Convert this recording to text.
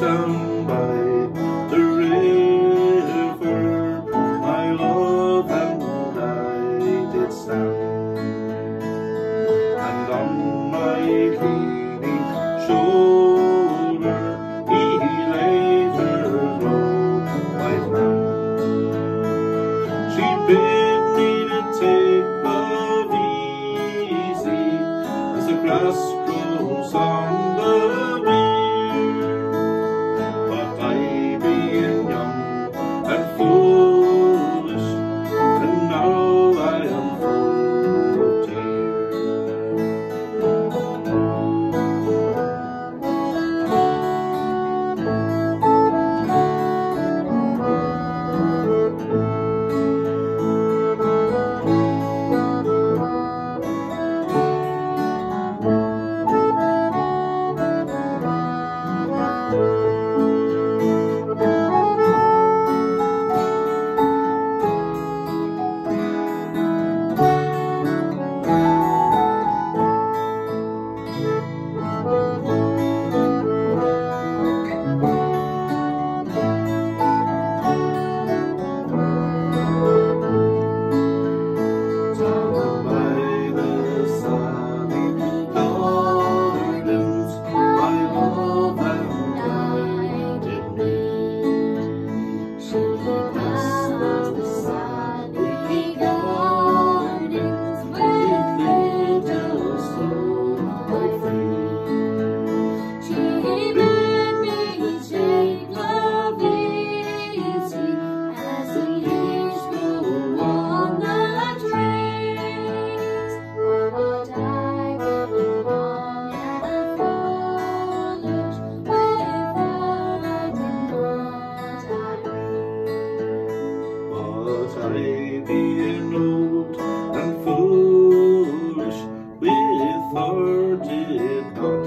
down by the river, my love, and I did stand. And on my leaning shoulder, he laid her low, my hand. She bid me to take love easy as the grass grows on. did it come?